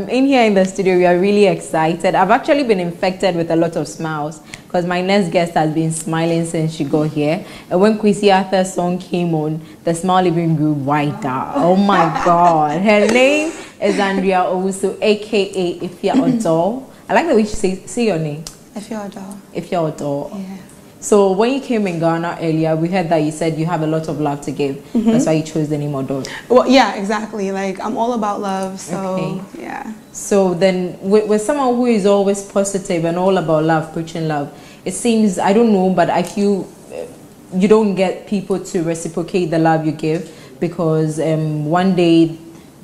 In here in the studio, we are really excited. I've actually been infected with a lot of smiles because my next guest has been smiling since she got here. And when Kwesi Arthur's song came on, the smile even grew wider. Oh my God. Her name is Andrea Owusu, aka Efia Odo. I like the way you say, say your name. Efia Odo. Efia Odo. Yeah. So when you came in Ghana earlier, we heard that you said you have a lot of love to give. Mm -hmm. That's why you chose the name Odo. Well, yeah, exactly. Like I'm all about love, so okay. yeah. So then, with, with someone who is always positive and all about love, preaching love, it seems I don't know, but I feel uh, you don't get people to reciprocate the love you give because um, one day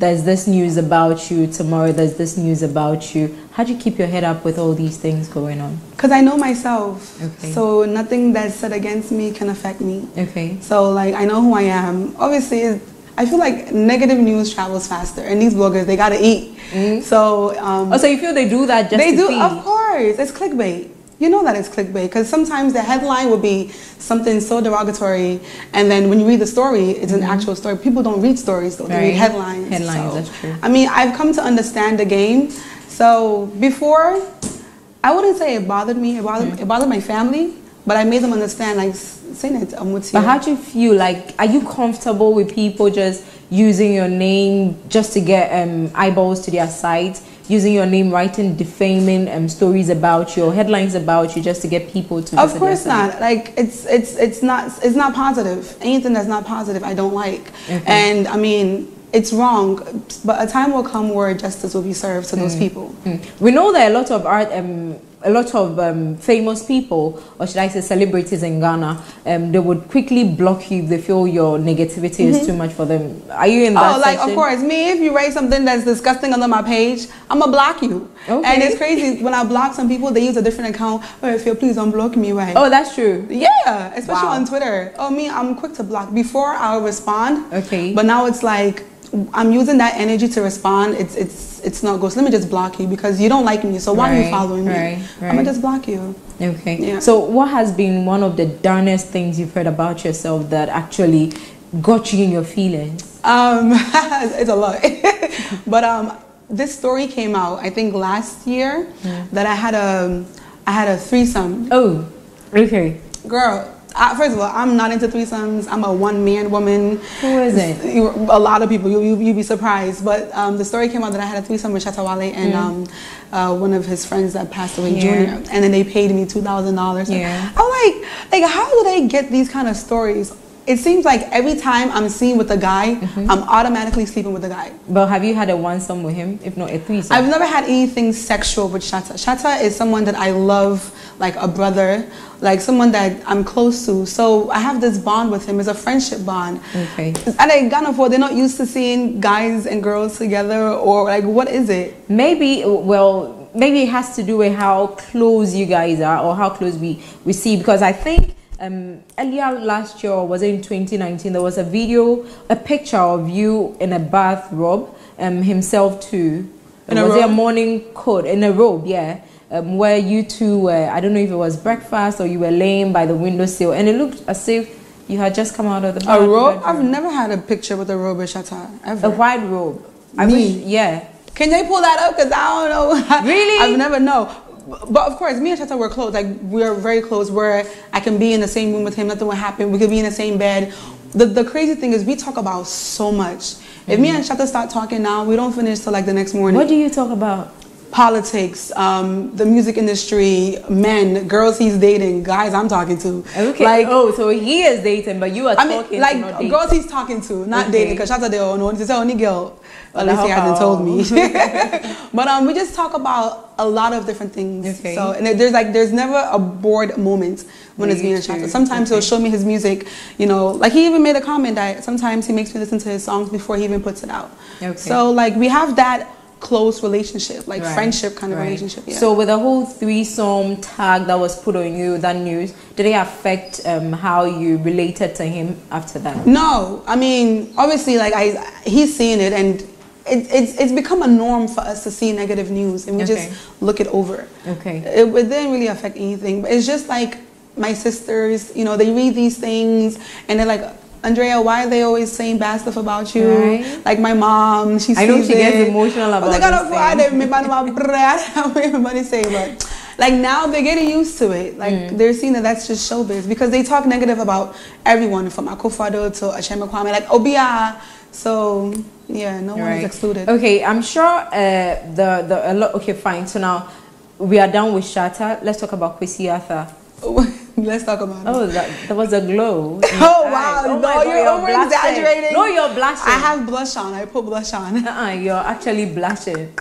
there's this news about you, tomorrow there's this news about you. How do you keep your head up with all these things going on? Because I know myself. Okay. So nothing that's said against me can affect me. Okay. So like I know who I am. Obviously, I feel like negative news travels faster, and these bloggers they gotta eat. Mm. So. Um, oh, so you feel they do that just they do? Feed? Of course, it's clickbait you know that it's clickbait because sometimes the headline will be something so derogatory, and then when you read the story, it's an actual story. People don't read stories though; right. they read headlines. Headlines, so, that's true. I mean, I've come to understand the game. So before, I wouldn't say it bothered me. It bothered, mm-hmm. it bothered my family, but I made them understand. Like saying it, I'm with you. But how do you feel? Like, are you comfortable with people just using your name just to get um, eyeballs to their site? Using your name, writing defaming um, stories about you, headlines about you, just to get people to. Of course not. Like it's it's it's not it's not positive. Anything that's not positive, I don't like. Okay. And I mean, it's wrong, but a time will come where justice will be served to mm. those people. Mm. We know that a lot of art. Um, a lot of um, famous people, or should I say celebrities in Ghana, um, they would quickly block you if they feel your negativity mm -hmm. is mm-hmm. too much for them. Are you in that Oh, like, of course. Me, if you write something that's disgusting under my page, I'm going to block you. Okay. And it's crazy. when I block some people, they use a different account. Oh, if you please unblock me, right? Oh, that's true. Yeah, especially wow. on Twitter. Oh, me, I'm quick to block. Before, I'll respond. Okay. But now it's like, I'm using that energy to respond. It's it's it's not good. So let me just block you because you don't like me. So why right, are you following me? Right, right. I'm gonna just block you. Okay. Yeah. So what has been one of the darnest things you've heard about yourself that actually got you in your feelings? Um, it's a lot. but um, this story came out I think last year mm. that I had a I had a threesome. Oh, okay. Girl, I, first of all, I'm not into threesomes. I'm a one man woman. Who is it? A lot of people. You you you'd be surprised. But um, the story came out that I had a threesome with Shatta Wale and mm. um, uh, one of his friends that passed away, yeah. Junior, and then they paid me two thousand dollars. Yeah. I'm like, like, how do they get these kind of stories? It seems like every time I'm seen with a guy, mm-hmm. I'm automatically sleeping with a guy. But have you had a one some with him, if not a threesome? I've never had anything sexual with Shatta. Shatta is someone that I love, like a brother, like someone that I'm close to. So I have this bond with him. It's a friendship bond. Okay. And in Ghana, for they're not used to seeing guys and girls together, or like what is it? Maybe well, maybe it has to do with how close you guys are, or how close we we see. Because I think um, earlier last year, was it in 2019, there was a video, a picture of you in a bathrobe, um, himself too. In was it a morning coat? In a robe, yeah. Um, where you two were, I don't know if it was breakfast or you were laying by the windowsill, and it looked as if you had just come out of the bath. A robe? I've never had a picture with a robe Shatta, ever. A white robe. I Me? Wish, yeah. Can they pull that up? Because I don't know. Really? I've never know but of course, me and Shatta were close. Like we're very close. Where I can be in the same room with him, nothing will happen. We could be in the same bed. The the crazy thing is, we talk about so much. Mm-hmm. If me and Shatta start talking now, we don't finish till like the next morning. What do you talk about? Politics, um, the music industry, men, girls he's dating, guys I'm talking to. Okay. Like, oh, so he is dating, but you are I talking mean, like girls he's talking to, not okay. dating. Because Shatta they don't know. He said only girl. He hasn't told me. but um, we just talk about a lot of different things. Okay. So and there's like there's never a bored moment when it's being a Shatta. Sometimes okay. he'll show me his music. You know, like he even made a comment that sometimes he makes me listen to his songs before he even puts it out. Okay. So like we have that close relationship, like right. friendship kind of right. relationship. Yeah. So with the whole threesome tag that was put on you, that news, did it affect um, how you related to him after that? No, I mean obviously like I he's seeing it and it, it's, it's become a norm for us to see negative news and we okay. just look it over. Okay. It, it didn't really affect anything, but it's just like my sisters, you know, they read these things and they're like, Andrea, why are they always saying bad stuff about you? Right. Like my mom, she I know she it. gets emotional about it. Everybody say, but like now they're getting used to it. Like mm. they're seeing that that's just showbiz because they talk negative about everyone from Akufo-Addo to Achebe Kwame, like Obia. So yeah, no right. one is excluded. Okay, I'm sure uh, the the a lot. Okay, fine. So now we are done with Shatta. Let's talk about Kwesi Arthur. Let's talk about oh, it. Oh, that, that was a glow. oh wow! Oh, no, you're, you're over exaggerating. No, you're blushing. I have blush on. I put blush on. Uh-uh, you're actually blushing.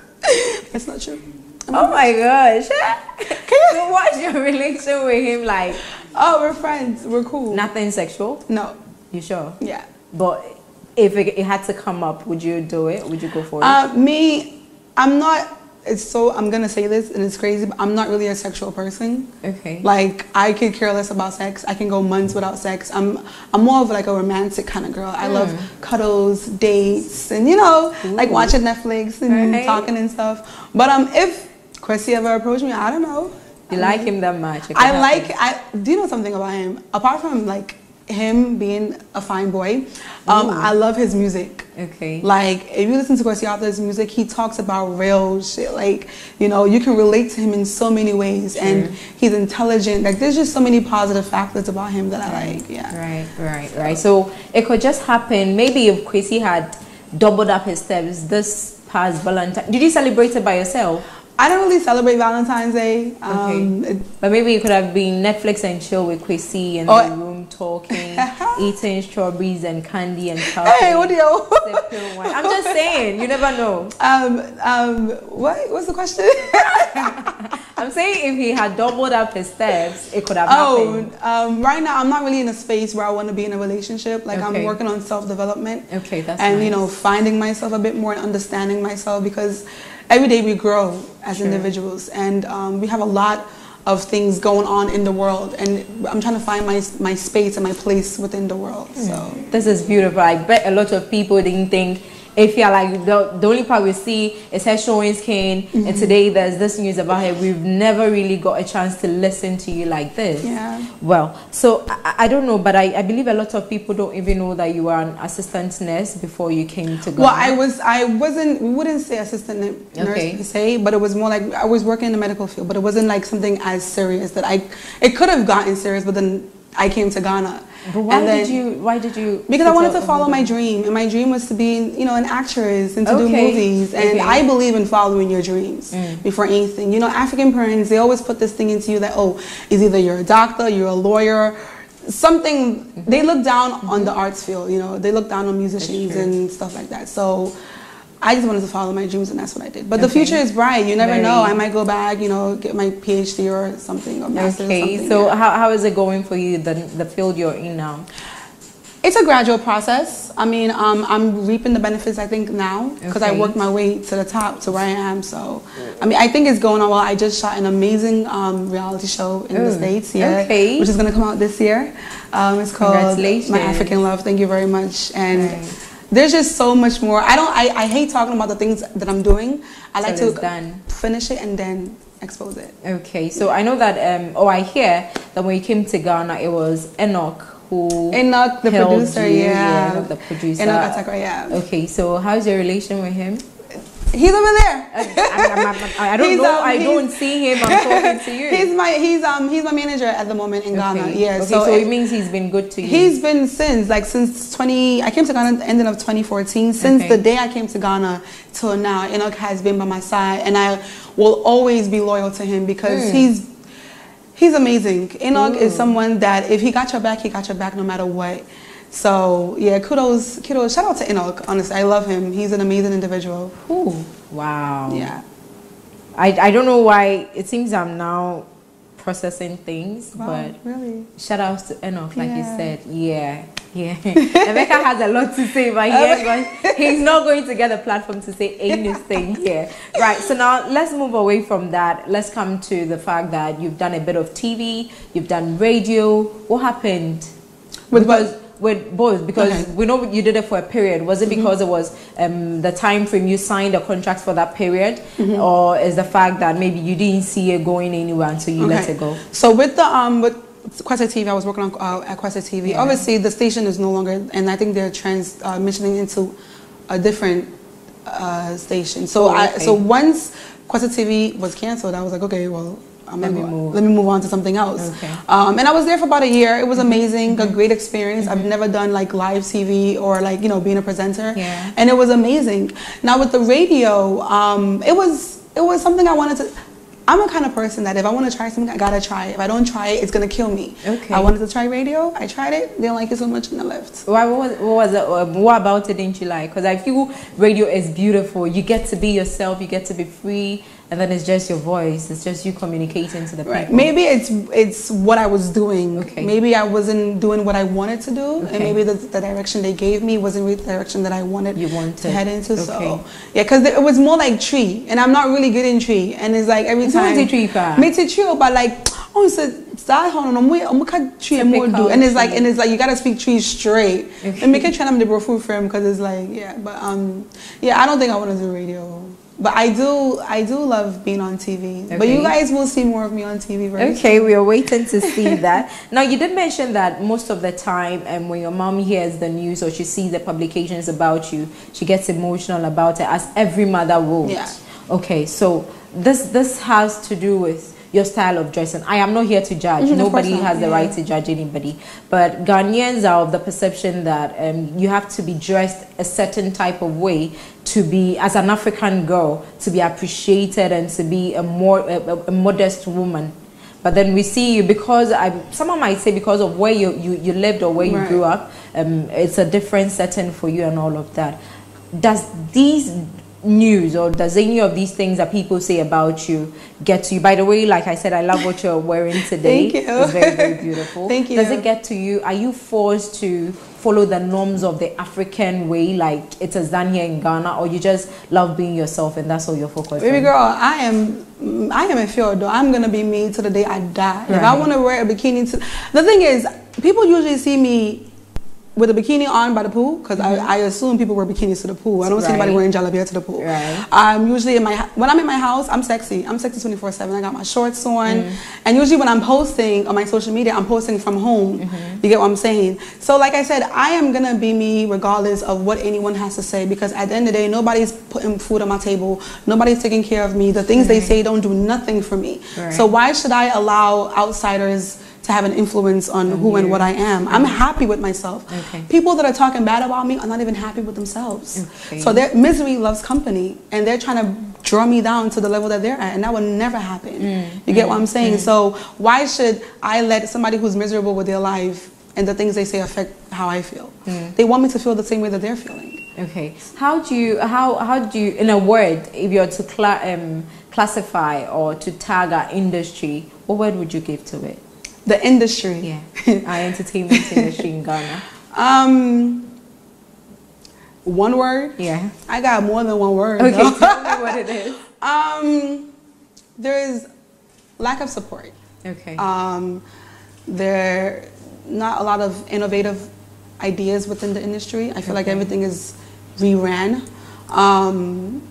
That's not true. I'm oh my gosh! so what's your relation with him like? Oh, we're friends. We're cool. Nothing sexual. No. You sure? Yeah. But if it, it, had to come up, would you do it? Would you go for it? Uh, me, I'm not. It's so I'm gonna say this and it's crazy, but I'm not really a sexual person. Okay. Like I could care less about sex. I can go months without sex. I'm I'm more of like a romantic kind of girl. I mm. love cuddles, dates, and you know, Ooh. like watching Netflix and right. talking and stuff. But um, if Kwesi ever approached me, I don't know. You I like mean, him that much? I like. I do you know something about him? Apart from like him being a fine boy. Um, I love his music. Okay. Like if you listen to Kwesi Arthur's music, he talks about real shit. Like you know, you can relate to him in so many ways, sure. and he's intelligent. Like there's just so many positive factors about him that I like. Yeah. Right, right, right. So it could just happen. Maybe if Kwesi had doubled up his steps this past Valentine. Did you celebrate it by yourself? I don't really celebrate Valentine's Day. Um, okay. but maybe you could have been Netflix and chill with Kwesi and. oh, the room talking, eating strawberries and candy and chocolate. Hey, what do you? I'm just saying, you never know. Um, um, what? What's the question? I'm saying if he had doubled up his steps, it could have oh, happened. Um, right now I'm not really in a space where I want to be in a relationship. Like okay. I'm working on self development. Okay, that's and nice. you know finding myself a bit more and understanding myself because every day we grow as sure. individuals, and um, we have a lot of things going on in the world, and I'm trying to find my my space and my place within the world. So mm. this is beautiful. I bet a lot of people didn't think if you're like the, the only part we see is her showing skin mm-hmm. and today there's this news about her we've never really got a chance to listen to you like this yeah well so i, I don't know but I, I believe a lot of people don't even know that you were an assistant nurse before you came to Ghana. well i was i wasn't wouldn't say assistant nurse okay. per se but it was more like i was working in the medical field but it wasn't like something as serious that i it could have gotten serious but then i came to ghana but why then, did you? Why did you? Because I wanted to follow my dream, and my dream was to be, you know, an actress and to okay. do movies. And okay. I believe in following your dreams mm. before anything. You know, African parents they always put this thing into you that oh, is either you're a doctor, you're a lawyer, something. They look down mm-hmm. on the arts field. You know, they look down on musicians and stuff like that. So I just wanted to follow my dreams, and that's what I did. But okay. the future is bright. You never Very. know. I might go back, you know, get my PhD or something, or master's. Okay. So yeah. how, how is it going for you? The the field you're in now. It's a gradual process. I mean, um, I'm reaping the benefits I think now because okay. I worked my way to the top to where I am. So, I mean, I think it's going on well. I just shot an amazing um, reality show in Ooh. the states, yeah, okay. which is going to come out this year. Um, it's called My African Love. Thank you very much. And right there's just so much more. I don't. I, I hate talking about the things that I'm doing. I like to done. finish it and then expose it. Okay, so I know that. Um, oh, I hear that when you came to Ghana, it was Enoch who Enoch, the producer. You, yeah. yeah, Enoch, the producer. Enoch Atakra, yeah. Okay, so how's your relation with him? He's over there. I, I, I don't he's, know. Um, I don't see him. I'm talking to you. He's my he's um he's my manager at the moment in Ghana. Okay. Yeah. Okay, so, so it, means he's been good to you. He's been since like since 20. I came to Ghana at the end of 2014. Since okay. the day I came to Ghana till now, Enoch has been by my side, and I will always be loyal to him because mm. he's he's amazing. Enoch Ooh. is someone that if he got your back, he got your back no matter what. So yeah, kudos, kudos. Shout out to Enoch. Honestly, I love him. He's an amazing individual. Ooh, wow. Yeah. I I don't know why it seems I'm now processing things, wow, but really, shout out to Enoch, like yeah. you said. Yeah, yeah. Emeka has a lot to say, but he going, he's not going to get a platform to say anything here. Right. So now let's move away from that. Let's come to the fact that you've done a bit of TV, you've done radio. What happened? With because, what? With both because okay. we know you did it for a period. Was it mm-hmm. because mm-hmm. it was um, the time frame you signed a contract for that period, mm-hmm. or is the fact that maybe you didn't see it going anywhere until you okay. let it go? So with the um with Kwesé TV. I was working on uh, at Kwesé TV. Yeah. Obviously, the station is no longer, and I think they're transitioning uh, into a different uh, station. So oh, okay. I so once Kwesé TV was canceled, I was like, okay, well, I'm let, me move. let me move on to something else. Okay. Um, and I was there for about a year. It was mm-hmm. amazing, mm-hmm. a great experience. Mm-hmm. I've never done like live TV or like, you know, being a presenter. Yeah. And it was amazing. Now with the radio, um, it was it was something I wanted to I'm a kind of person that if I want to try something, I gotta try it. If I don't try it, it's gonna kill me. Okay. I wanted to try radio. I tried it. Didn't like it so much, and I left. Why? What was, what was it? Uh, what about it didn't you like? Because I feel radio is beautiful. You get to be yourself. You get to be free and then it's just your voice it's just you communicating to the people right. maybe it's it's what i was doing okay. maybe i wasn't doing what i wanted to do okay. and maybe the, the direction they gave me wasn't the direction that i wanted you wanted to head into okay. so yeah because it was more like tree and i'm not really good in tree and it's like every it's time tree me tree, but like oh it's a tree more do and it's like and it's like you gotta speak tree straight okay. and make it try them the bro food for him because it's like yeah but um yeah i don't think i want to do radio but I do, I do love being on TV. Okay. But you guys will see more of me on TV. Very okay, soon. we are waiting to see that. Now, you did mention that most of the time, and um, when your mom hears the news or she sees the publications about you, she gets emotional about it, as every mother would. Yeah. Okay, so this this has to do with your style of dressing. I am not here to judge. Mm-hmm, Nobody has the yeah. right to judge anybody. But Ghanaians are of the perception that um, you have to be dressed a certain type of way to be, as an African girl, to be appreciated and to be a more a, a modest woman. But then we see you because I, someone might say because of where you, you, you lived or where right. you grew up, um, it's a different setting for you and all of that. Does these news or does any of these things that people say about you get to you? By the way, like I said, I love what you're wearing today. Thank you. It's very, very beautiful. Thank you. Does it get to you? Are you forced to follow the norms of the African way, like it is done here in Ghana, or you just love being yourself and that's all you're focused Baby on? girl, I am, I am a though. I'm gonna be me to the day I die. Right. If I want to wear a bikini, to, the thing is, people usually see me with a bikini on by the pool because mm-hmm. I, I, assume people wear bikinis to the pool. I don't right. see anybody wearing jalabia to the pool. Right. I'm usually in my when I'm in my house, I'm sexy. I'm sexy 24 seven. I got my shorts on, mm-hmm. and usually when I'm posting on my social media, I'm posting from home. Mm-hmm. You get what I'm saying? So like I said, I am gonna be me regardless of what anyone has to say because at the end of the day, nobody's putting food on my table. Nobody's taking care of me. The things they say don't do nothing for me. So why should I allow outsiders? To have an influence on who and what I am. I'm happy with myself. Okay. People that are talking bad about me are not even happy with themselves. Okay. So their misery loves company, and they're trying to draw me down to the level that they're at, and that would never happen. Mm. You get mm. what I'm saying? Mm. So why should I let somebody who's miserable with their life and the things they say affect how I feel? Mm. They want me to feel the same way that they're feeling. Okay. How do you how how do you in a word if you're to cla- um, classify or to tag our industry, what word would you give to it? The industry. Yeah. Our entertainment industry in Ghana. Um, one word. Yeah. I got more than one word. Okay, no? tell me what it is. Um, there is lack of support. Okay. Um, there not a lot of innovative ideas within the industry. I feel okay. like everything is reran. Um,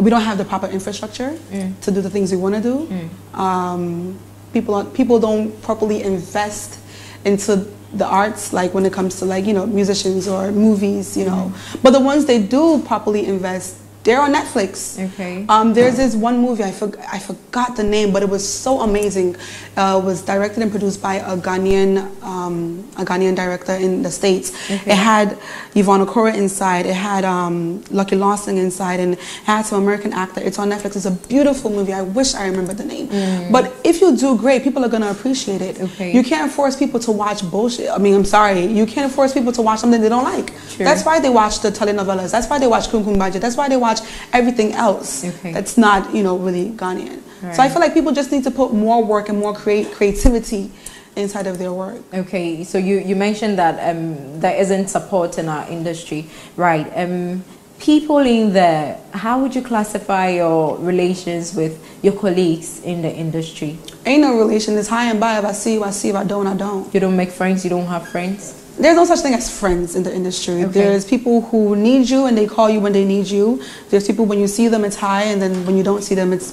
we don't have the proper infrastructure mm. to do the things we want to do. Mm. Um, people people don't properly invest into the arts, like when it comes to like you know musicians or movies, you know. Mm. But the ones they do properly invest, they're on Netflix. Okay. Um, there's this one movie I, for, I forgot the name, but it was so amazing. Uh, it was directed and produced by a Ghanaian um, a Ghanaian director in the states. Okay. It had Yvonne Okoro inside. It had um, Lucky Lawson inside, and it had some American actor. It's on Netflix. It's a beautiful movie. I wish I remembered the name. Mm. But if you do great, people are gonna appreciate it. Okay. You can't force people to watch bullshit. I mean, I'm sorry. You can't force people to watch something they don't like. True. That's why they watch the telenovelas. That's why they watch Kumkum Bhagya. That's why they watch watch everything else okay. that's not, you know, really Ghanaian. Right. So I feel like people just need to put more work and more create creativity inside of their work. Okay, so you, you mentioned that um, there isn't support in our industry, right? Um, people in there, how would you classify your relations with your colleagues in the industry? Ain't no relation. It's high and by. If I see you, I see. If I don't, I don't. You don't make friends. You don't have friends there's no such thing as friends in the industry. Okay. There's people who need you and they call you when they need you. There's people when you see them it's high and then when you don't see them it's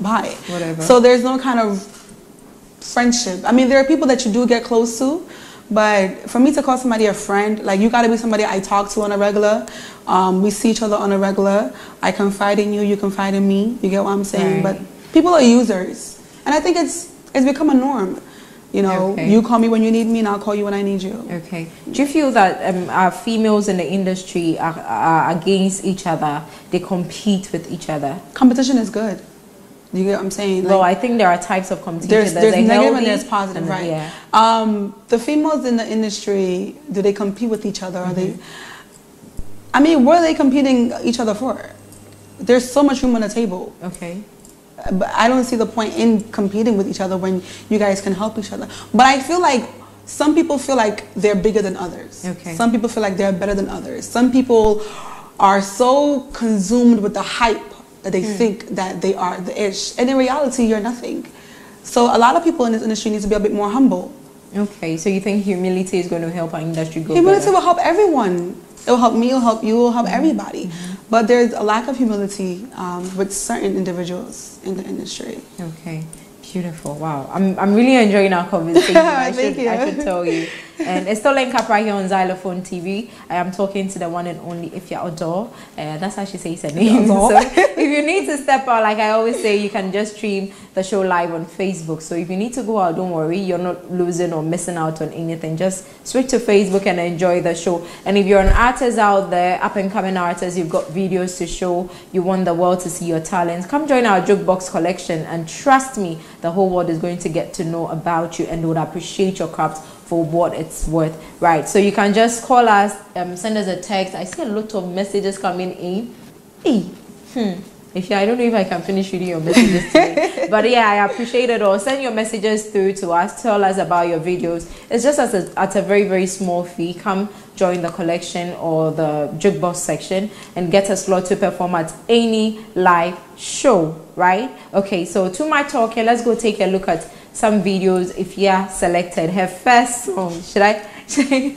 bye. Whatever. So there's no kind of friendship. I mean, there are people that you do get close to, but for me to call somebody a friend, like you got to be somebody I talk to on a regular. Um, we see each other on a regular. I confide in you, you confide in me. You get what I'm saying? Right. But people are users, and I think it's it's become a norm. You know, okay. you call me when you need me, and I'll call you when I need you. Okay. Do you feel that um, our females in the industry are, are against each other? They compete with each other. Competition is good. You get what I'm saying? Like, well, I think there are types of competition. There's, there's negative and there's positive, and right? Yeah. Um, the females in the industry, do they compete with each other? Are mm-hmm. they? I mean, what are they competing each other for? There's so much room on the table. Okay. But I don't see the point in competing with each other when you guys can help each other. But I feel like some people feel like they're bigger than others. Okay. Some people feel like they're better than others. Some people are so consumed with the hype that they mm. think that they are the ish. And in reality, you're nothing. So a lot of people in this industry need to be a bit more humble. Okay, so you think humility is going to help our industry go Humility better? will help everyone. It will help me, it will help you, it will help mm-hmm. everybody. Mm-hmm. But there's a lack of humility um, with certain individuals in the industry. Okay. Beautiful. Wow. I'm, I'm really enjoying our conversation. I, should. I should tell you. And it's still Link Up right here on Zylofon TV. I am talking to the one and only Efia Odo. Uh, that's how she says her name. so if you need to step out, like I always say, you can just stream the show live on Facebook. So if you need to go out, don't worry. You're not losing or missing out on anything. Just switch to Facebook and enjoy the show. And if you're an artist out there, up and coming artist, you've got videos to show, you want the world to see your talents, come join our jukebox collection. And trust me, the whole world is going to get to know about you and would appreciate your craft for what it's worth right so you can just call us um, send us a text i see a lot of messages coming in hey hmm if you, I don't know if I can finish reading your messages today, but yeah, I appreciate it all. Send your messages through to us. Tell us about your videos. It's just at a, at a very very small fee. Come join the collection or the jukebox section and get a slot to perform at any live show. Right? Okay. So to my talking, let's go take a look at some videos if you are selected. Her first song, should I? Should I,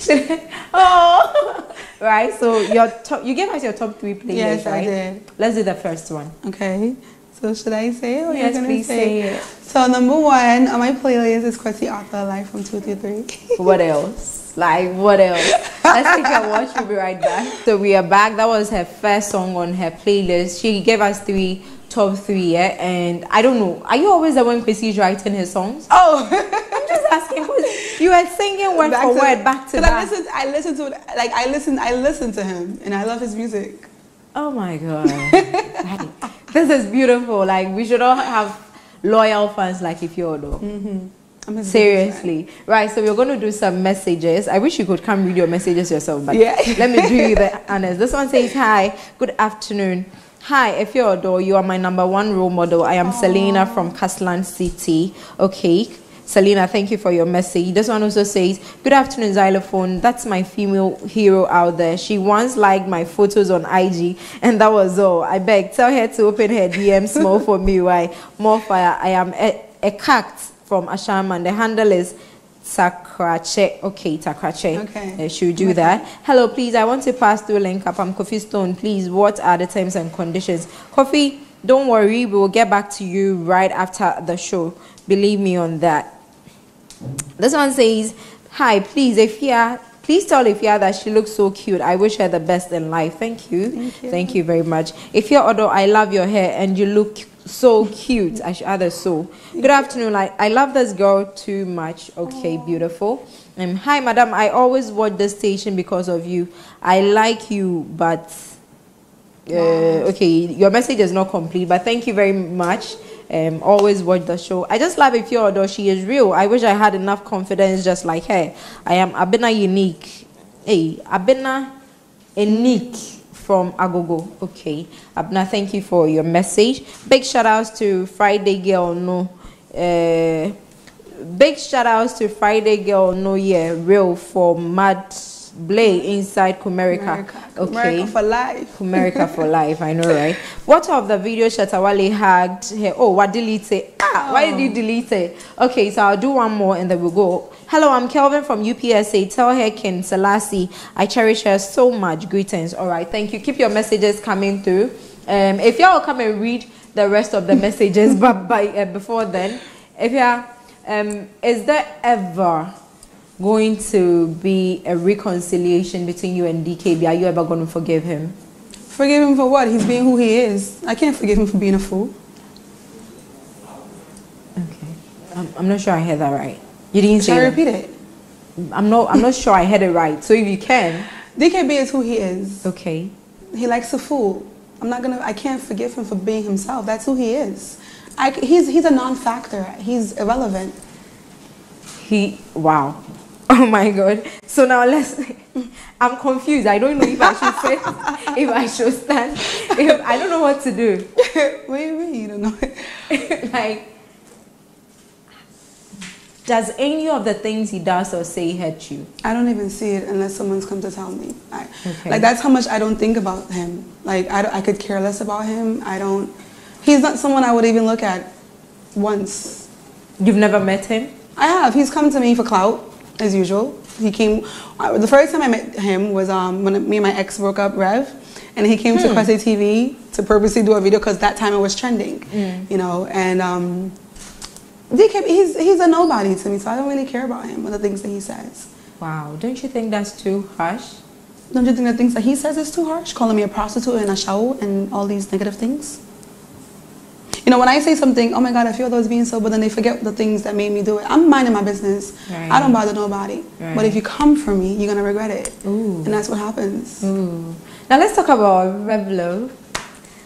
should I oh, right. So your top, you gave us your top three playlists, yes, right? I did. Let's do the first one. Okay. So should I say it? Or yes, you're please say it? So number one on my playlist is Kwesi Arthur Live from Two Three Three. what else? Like what else? Let's take a watch. We'll be right back. So we are back. That was her first song on her playlist. She gave us three top three, yeah? And I don't know. Are you always the one Kwesi's writing his songs? Oh, I'm just asking because you are singing word back for to, word back to back. I listen, I listen to like I listen, I listen to him, and I love his music. Oh my god, this is beautiful. Like we should all have loyal fans like Efia Odo. Mm-hmm. Seriously. Right, so we're going to do some messages. I wish you could come read your messages yourself, but yeah. let me do you the honors. This one says, Hi, good afternoon. Hi, Efia Odo, you do you are my number one role model. I am Aww. Selena from Caslan City. Okay. Selena, thank you for your message. This one also says, Good afternoon, Zylofon. That's my female hero out there. She once liked my photos on IG, and that was all. I beg, tell her to open her DM small for me. Why? More fire. I am a, a cat from Ashaiman. The handle is Takrache. Okay, Takrache. Okay. Uh, should do okay. that. Hello, please. I want to pass through link up. I'm Kofi Stone. Please, what are the terms and conditions? Kofi, don't worry. We will get back to you right after the show. Believe me on that. This one says, Hi, please, if you are Please tell Efia that she looks so cute. I wish her the best in life. Thank you. Thank you, Thank you very much. Efia Odo, I love your hair and you look so cute. I should add a so. Good afternoon. I, I love this girl too much. Okay, beautiful. Um, hi, madam. I always watch the station because of you. I like you, but uh, okay, your message is not complete. But thank you very much. Um, always watch the show. I just love if your daughter she is real. I wish I had enough confidence just like her. I am Abena unique. Hey, Abena unique from Agogo. Okay, Abna, thank you for your message. Big shout outs to Friday Girl No. Uh, big shout outs to Friday Girl No Yeah Real for Mad Blay inside Kumerica. Okay. Kumerica for life. Kumerica for life, I know, right? What of the video Shatta Wale had here? Oh, what delete it? Ah, oh. why did you oh. delete it? Okay, so I'll do one more and then we'll go. Hello, I'm Kelvin from UPSA. Tell her King Selassie I cherish her so much. Greetings. All right, thank you. Keep your messages coming through. Um, if y'all come and read the rest of the messages, but by uh, before then, If yeah, um, is there ever going to be a reconciliation between you and DKB? Are you ever going to forgive him? Forgive him for what? He's being who he is. I can't forgive him for being a fool. Okay. I'm, I'm not sure I heard that right. You didn't Should say I that. repeat it? I'm not. I'm not sure I heard it right. So if you can, DKB is who he is. okay. He likes to fool. I'm not gonna. I can't forgive him for being himself. That's who he is. I, he's he's a non-factor. He's irrelevant. He. Wow. Oh my God. So now let's. I'm confused. I don't know if I should sit, if I should stand. If, I don't know what to do. you mean? You don't know? like, does any of the things he does or say hurt you? I don't even see it unless someone's come to tell me. I, Okay. Like that's how much I don't think about him. Like I, I could care less about him. I don't. He's not someone I would even look at once. You've never met him? I have. He's come to me for clout, as usual. He came. Uh, the first time I met him was um, when me and my ex broke up, Rev, and he came to Hmm. TV to purposely do a video because that time it was trending, Hmm. you know. And um, DK, he's he's a nobody to me, so I don't really care about him and the things that he says. Wow. Don't you think that's too harsh? Don't you think the things that he says is too harsh? Calling me a prostitute and a show and all these negative things. You know, when I say something, oh my God, I feel those being so, but then they forget the things that made me do it. I'm minding my business. Right. I don't bother nobody. Right. But if you come for me, you're gonna regret it. Ooh. And that's what happens. Ooh. Now let's talk about Revlo.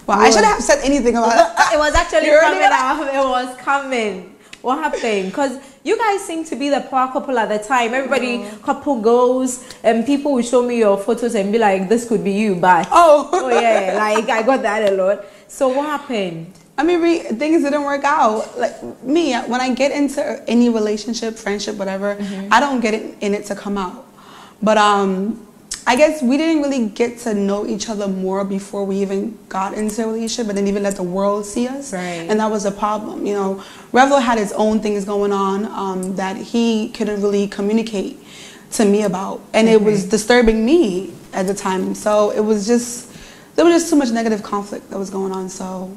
Well, I shouldn't have said anything about uh, it. Uh, it was actually coming out. It was coming. What happened? Because you guys seem to be the power couple at the time. Everybody couple goes, and people will show me your photos and be like, "This could be you," but Oh. oh yeah, like I got that a lot. So what happened? I mean, re- things didn't work out. Like me, when I get into any relationship, friendship, whatever, Mm-hmm. I don't get it in it to come out. But um, I guess we didn't really get to know each other more before we even got into a relationship, and then even let the world see us. Right. And that was a problem. You know, Revlo had his own things going on um, that he couldn't really communicate to me about, and it was disturbing me at the time. So it was just there was just too much negative conflict that was going on. So,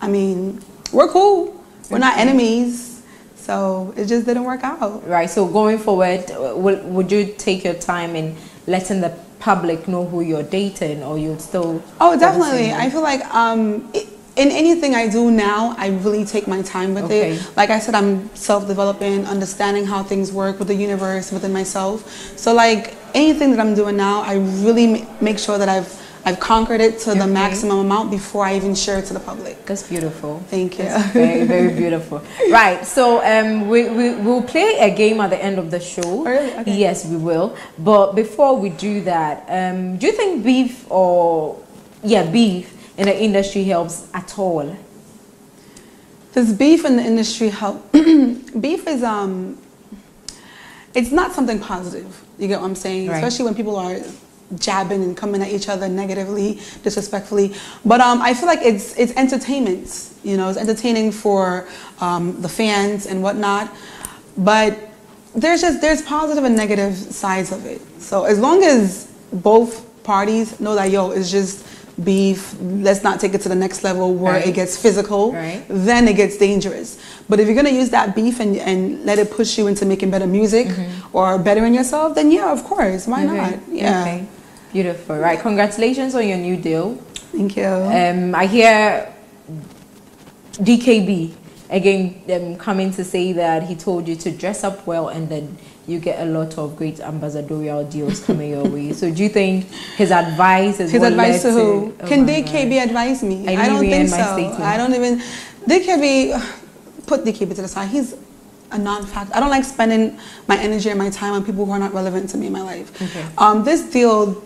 I mean, we're cool. We're not enemies. So it just didn't work out. Right. So going forward, would would you take your time in letting the public know who you're dating, or you'd still? Oh, definitely. I feel like um, in anything I do now, I really take my time with Okay. it. Like I said, I'm self-developing, understanding how things work with the universe, within myself. So like anything that I'm doing now, I really make sure that I've I've conquered it to the maximum amount before I even share it to the public. That's beautiful. Thank you. That's very, very beautiful. Right. So um, we, we will play a game at the end of the show. Really? Okay. Yes, we will. But before we do that, um, do you think beef or yeah, beef in the industry helps at all? Does beef in the industry help? beef is um, it's not something positive. You get what I'm saying? Right. Especially when people are jabbing and coming at each other negatively, disrespectfully. But um, I feel like it's it's entertainment. You know, it's entertaining for um, the fans and whatnot. But there's just there's positive and negative sides of it. So as long as both parties know that yo, it's just beef. Let's not take it to the next level where Right. it gets physical Right. then it gets dangerous. But if you're gonna use that beef and, and let it push you into making better music or bettering yourself, then yeah, of course, why Okay. not? Yeah. Okay. Beautiful. Right. Congratulations on your new deal. Thank you. Um, I hear DKB again um, coming to say that he told you to dress up well and then you get a lot of great ambassadorial deals coming your way. So do you think his advice is His advice to who? Oh Can DKB advise me? I I, don't think so. statement. I don't even. DKB, put DKB to the side. He's a non-fact. I don't like spending my energy and my time on people who are not relevant to me in my life. Okay. Um, this deal,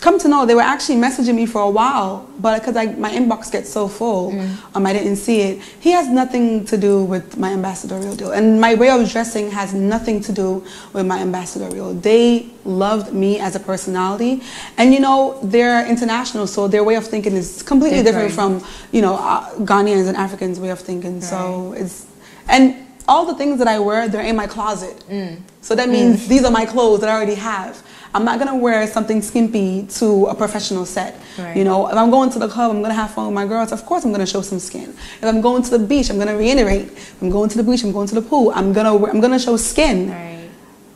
come to know, they were actually messaging me for a while, but because my inbox gets so full, Mm. um, I didn't see it. He has nothing to do with my ambassadorial deal, and my way of dressing has nothing to do with my ambassadorial. They loved me as a personality, and you know they're international, so their way of thinking is completely different, Different. from you know uh, Ghanaians and Africans' way of thinking. So it's and all the things that I wear, they're in my closet. Mm. So that means these are my clothes that I already have. I'm not gonna wear something skimpy to a professional set. Right. You know, if I'm going to the club, I'm gonna have fun with my girls. Of course, I'm gonna show some skin. If I'm going to the beach, I'm gonna reiterate. If I'm going to the beach, I'm going to the pool. I'm gonna I'm gonna show skin. Right.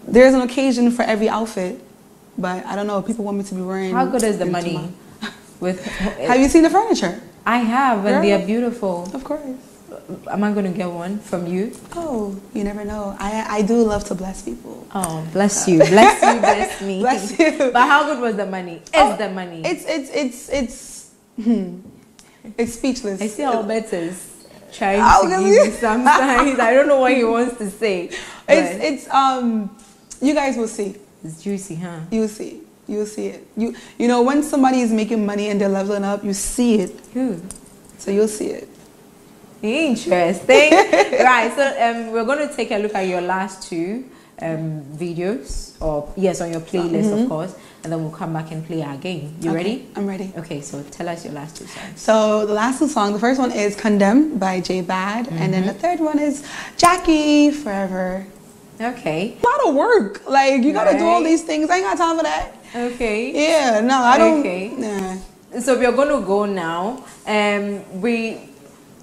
There's an occasion for every outfit, but I don't know. People want me to be wearing. How good is the money? With have you seen the furniture? I have, and Girl, they are beautiful. Of course. Am I going to get one from you? Oh, you never know. I I do love to bless people. Oh, bless you, bless you, bless me. bless you. But how good was the money? Is oh, the money? It's it's it's it's hmm, it's speechless. I see Albert is trying oh, to give you some signs. I don't know what he wants to say. It's it's um, you guys will see. It's juicy, huh? You'll see. You'll see it. You you know when somebody is making money and they're leveling up, you see it. Who? So you'll see it. Interesting. right. So um, we're going to take a look at your last two um, videos, or yes, on your playlist, mm-hmm. of course, and then we'll come back and play our game. You okay, ready? I'm ready. Okay. So tell us your last two songs. So the last two songs, the first one is "Condemn" by J Bad, mm-hmm. and then the mm-hmm. third one is Jackie Forever. Okay. A lot of work. Like you gotta right. do all these things. I ain't got time for that. Okay. Yeah. No, I don't. Okay. Nah. So we're gonna go now. Um, we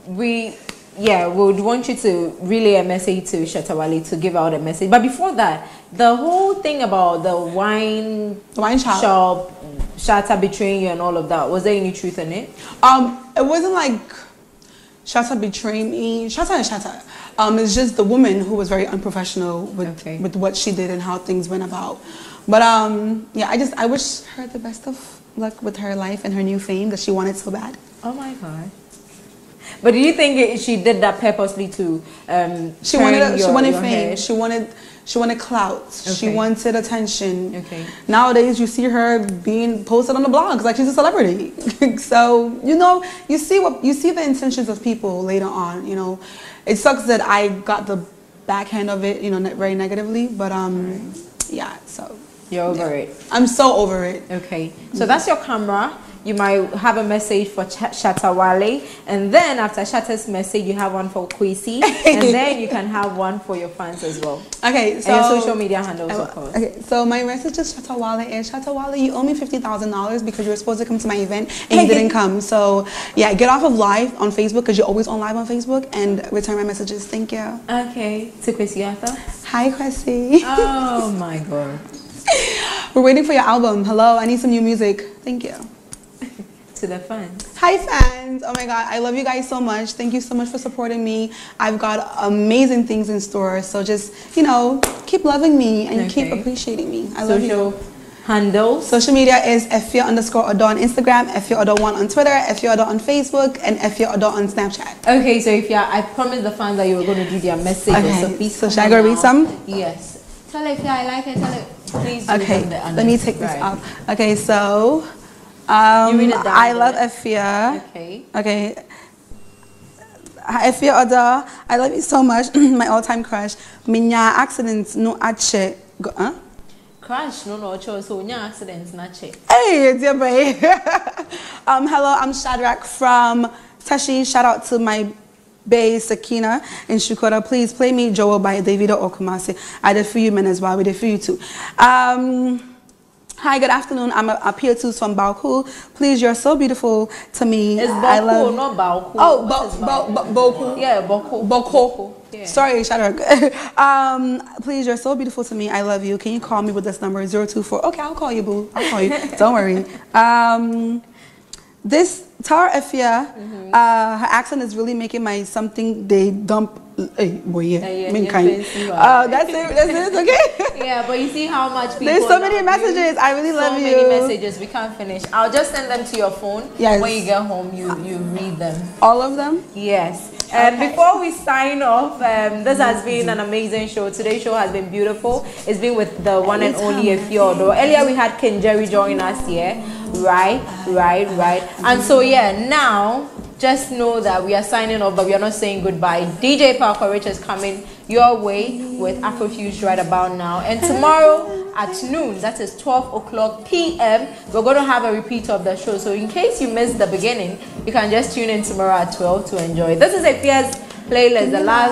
we yeah we would want you to relay a message to Shatta Wale to give out a message. But before that the whole thing about the wine the wine shop, shop Shatta betraying you and all of that was there any truth in it? Um it wasn't like Shatta betraying me. Shatta and Shatta um it's just the woman who was very unprofessional with okay. with what she did and how things went about. But um yeah I just I wish her the best of luck with her life and her new fame that she wanted so bad. Oh my god but do you think it, she did that purposely to um, she wanted your, she wanted fame. Head? She wanted she wanted clout. Okay. She wanted attention. Okay. Nowadays, you see her being posted on the blogs like she's a celebrity. so you know, you see what you see the intentions of people later on. You know, it sucks that I got the backhand of it. You know, very negatively. But um, yeah. So you're over yeah. it. I'm so over it. Okay. So that's your camera you might have a message for Ch- Shatta Wale, and then after Shatta's message, you have one for Kwesi, and then you can have one for your fans as well. Okay, so and your social media handles, of course. Okay, so my message to Shatta Wale is Shatta Wale, you owe me fifty thousand dollars because you were supposed to come to my event and you didn't come. So yeah, get off of live on Facebook because you're always on live on Facebook and return my messages. Thank you. Okay, to Kwesi Arthur. Hi, Kwesi. Oh my god. We're waiting for your album. Hello, I need some new music. Thank you to the fans. Hi fans. Oh my god, I love you guys so much. Thank you so much for supporting me. I've got amazing things in store. So just, you know, keep loving me and okay. keep appreciating me. I love Social you. Handles. Social media is Efia underscore Odo on Instagram, Efia Odo one on Twitter, Efia Odo on Facebook, and Efia Odo on Snapchat. Okay, so if you I promised the fans that you were going to do their message. Okay. So please. So should I go read some? Yes. Tell Efia I like it. Tell it. Please. Okay. Let me take this right. off. Okay, so. Um. I love Efia. Okay. Okay. Efia Odo, I love you so much. My all-time crush. Minya accidents no ache. Huh? Crush no no cho so nya accidents na che. Hey, dear boy. um, hello, I'm Shadrach from Tashi. Shout out to my Bay Sakina and Shukura. Please play me Joel by Davido Okumasi. I did for you men as well. We did for you too. Um, Hi, good afternoon. I'm Appeal2 from Baoku. Please, you're so beautiful to me. It's I love... not Baoku. Oh, bo bo bo Boku. Yeah, Boku. Boku. Yeah. Sorry, shut up. um, please, you're so beautiful to me. I love you. Can you call me with this number, 024? Okay, I'll call you, boo. I'll call you. Don't worry. Um, this Tara Efia, mm -hmm. uh, her accent is really making my something they dump Hey, boy, yeah, yeah, yeah kind. Uh, that's it. That's it. Okay. yeah, but you see how much people. There's so many messages. You. I really so love you. So many messages. We can't finish. I'll just send them to your phone. Yes. When you get home, you you read them. All of them. Yes. And okay. before we sign off, um, this has been an amazing show. Today's show has been beautiful. It's been with the one and only Efia Odo. Earlier we had Ken Jerry join us here. Right, right, right. And so yeah, now just know that we are signing off, but we are not saying goodbye. DJ Parker Rich is coming your way with Afrofuse right about now. And tomorrow at noon, that is 12 o'clock p.m., we're going to have a repeat of the show. So in case you missed the beginning, you can just tune in tomorrow at 12 to enjoy. This is a Fierce playlist, the last